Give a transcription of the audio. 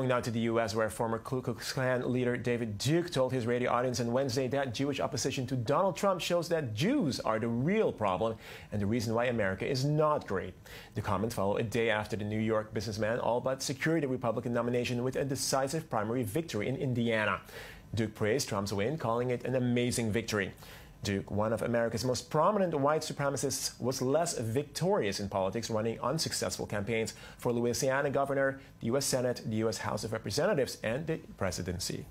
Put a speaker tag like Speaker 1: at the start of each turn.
Speaker 1: Going now to the U.S., where former Ku Klux Klan leader David Duke told his radio audience on Wednesday that Jewish opposition to Donald Trump shows that Jews are the real problem and the reason why America is not great. The comment followed a day after the New York businessman all but secured the Republican nomination with a decisive primary victory in Indiana. Duke praised Trump's win, calling it an amazing victory. Duke, one of America's most prominent white supremacists, was less victorious in politics, running unsuccessful campaigns for Louisiana governor, the U.S. Senate, the U.S. House of Representatives, and the presidency.